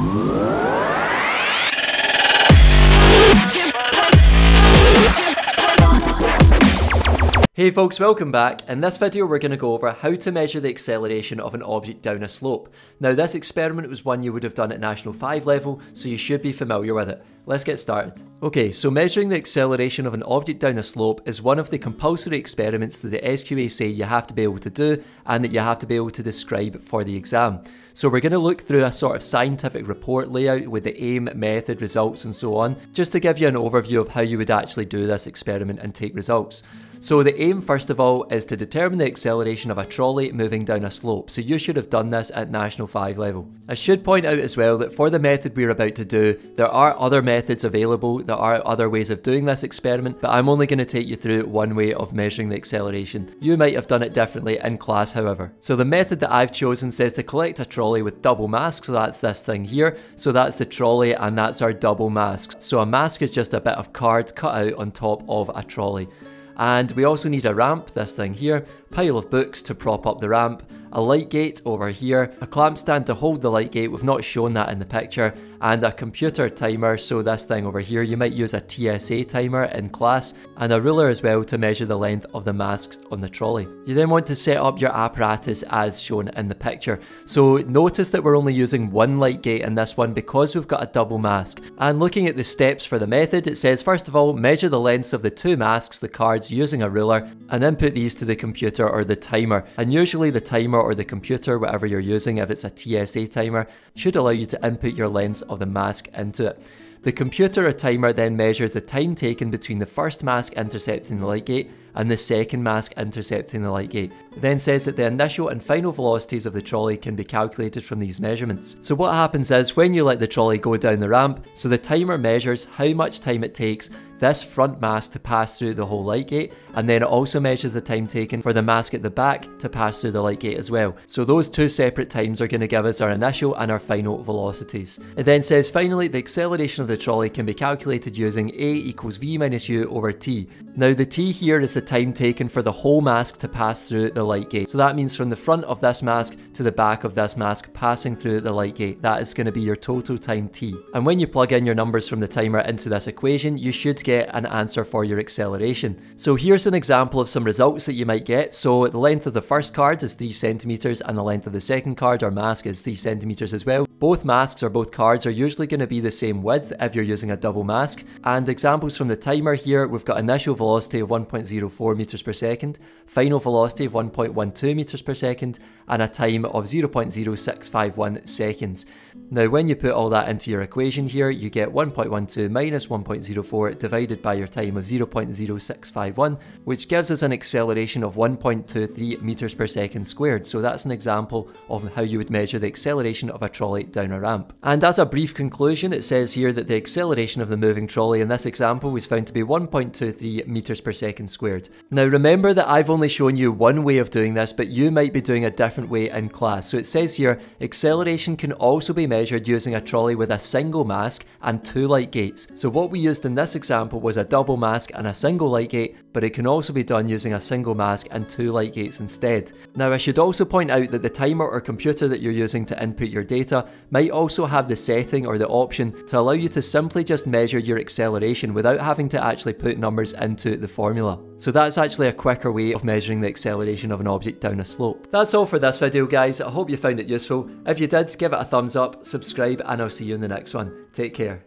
Whoa. Hey folks, welcome back. In this video we're going to go over how to measure the acceleration of an object down a slope. Now this experiment was one you would have done at National 5 level, so you should be familiar with it. Let's get started. Okay, so measuring the acceleration of an object down a slope is one of the compulsory experiments that the SQA say you have to be able to do and that you have to be able to describe for the exam. So we're going to look through a sort of scientific report layout with the aim, method, results and so on, just to give you an overview of how you would actually do this experiment and take results. So the aim first of all is to determine the acceleration of a trolley moving down a slope, so you should have done this at National 5 level. I should point out as well that for the method we're about to do, there are other methods available, there are other ways of doing this experiment, but I'm only going to take you through one way of measuring the acceleration. You might have done it differently in class however. So the method that I've chosen says to collect a trolley with double masks, so that's this thing here, so that's the trolley and that's our double masks. So a mask is just a bit of card cut out on top of a trolley. And we also need a ramp, this thing here, pile of books to prop up the ramp, a light gate over here, a clamp stand to hold the light gate, we've not shown that in the picture, and a computer timer, so this thing over here, you might use a TSA timer in class, and a ruler as well to measure the length of the masks on the trolley. You then want to set up your apparatus as shown in the picture. So notice that we're only using one light gate in this one because we've got a double mask. And looking at the steps for the method, it says first of all, measure the lengths of the two masks, the cards, using a ruler, and input these to the computer or the timer. And usually the timer or the computer, whatever you're using, if it's a TSA timer, should allow you to input your lengths of the mask into it. The computer or timer then measures the time taken between the first mask intercepting the light gate and the second mask intercepting the light gate. Then says that the initial and final velocities of the trolley can be calculated from these measurements. So what happens is when you let the trolley go down the ramp, so the timer measures how much time it takes this front mask to pass through the whole light gate and then it also measures the time taken for the mask at the back to pass through the light gate as well. So those two separate times are going to give us our initial and our final velocities. It then says finally the acceleration of the trolley can be calculated using a equals v minus u over t. Now the t here is the time taken for the whole mask to pass through the light gate. So that means from the front of this mask to the back of this mask passing through the light gate. That is going to be your total time t. And when you plug in your numbers from the timer into this equation, you should get an answer for your acceleration. So here's an example of some results that you might get. So the length of the first card is 3 centimeters and the length of the second card or mask is 3 centimeters as well. Both masks or both cards are usually going to be the same width if you're using a double mask. And examples from the timer here, we've got initial velocity of 1.04 meters per second, final velocity of 1.12 meters per second, and a time of 0.0651 seconds. Now when you put all that into your equation here, you get 1.12 minus 1.04 divided by your time of 0.0651, which gives us an acceleration of 1.23 meters per second squared. So that's an example of how you would measure the acceleration of a trolley down a ramp. And as a brief conclusion, it says here that the acceleration of the moving trolley in this example was found to be 1.23 meters per second squared. Now remember that I've only shown you one way of doing this, but you might be doing a different way in class. So it says here, acceleration can also be measured using a trolley with a single mask and two light gates. So what we used in this example was a double mask and a single light gate, but it can also be done using a single mask and two light gates instead. Now I should also point out that the timer or computer that you're using to input your data might also have the setting or the option to allow you to simply just measure your acceleration without having to actually put numbers into the formula. So that's actually a quicker way of measuring the acceleration of an object down a slope. That's all for this video guys, I hope you found it useful. If you did, give it a thumbs up, subscribe and I'll see you in the next one. Take care.